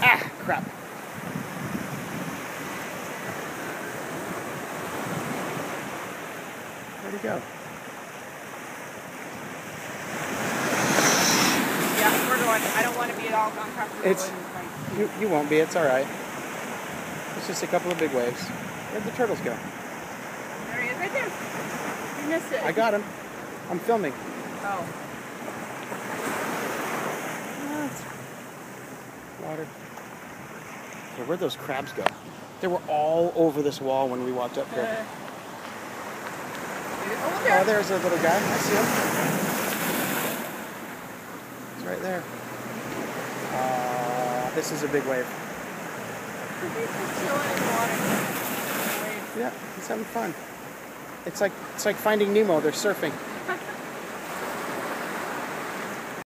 Ah, crap. Where'd he go? Yeah, we're going. I don't want to be at all uncomfortable. It's- You, you won't be, it's alright. It's just a couple of big waves. Where'd the turtles go? There he is, right there. You missed it. I got him. I'm filming. Oh. Water. Yeah, where'd those crabs go? They were all over this wall when we walked up Uh, here. oh, there. Oh, there's a little guy. I see him. He's right there. Uh, this is a big wave. He's just chilling in the water. Waves. Yeah, he's having fun. It's like it's like finding Nemo. They're surfing.